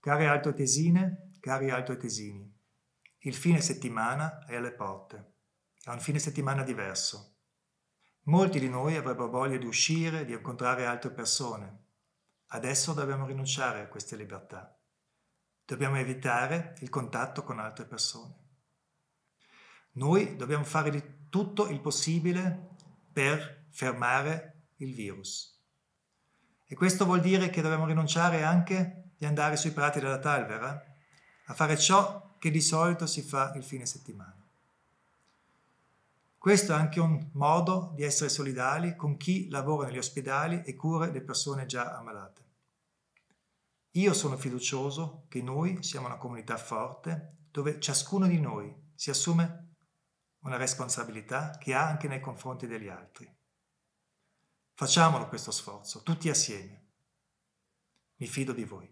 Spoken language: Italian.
Care altoatesine, cari altoatesini, il fine settimana è alle porte. È un fine settimana diverso. Molti di noi avrebbero voglia di uscire, di incontrare altre persone. Adesso dobbiamo rinunciare a queste libertà. Dobbiamo evitare il contatto con altre persone. Noi dobbiamo fare di tutto il possibile per fermare il virus. E questo vuol dire che dobbiamo rinunciare anche di andare sui prati della Talvera a fare ciò che di solito si fa il fine settimana. Questo è anche un modo di essere solidali con chi lavora negli ospedali e cura le persone già ammalate. Io sono fiducioso che noi siamo una comunità forte dove ciascuno di noi si assume una responsabilità che ha anche nei confronti degli altri. Facciamolo questo sforzo, tutti assieme. Mi fido di voi.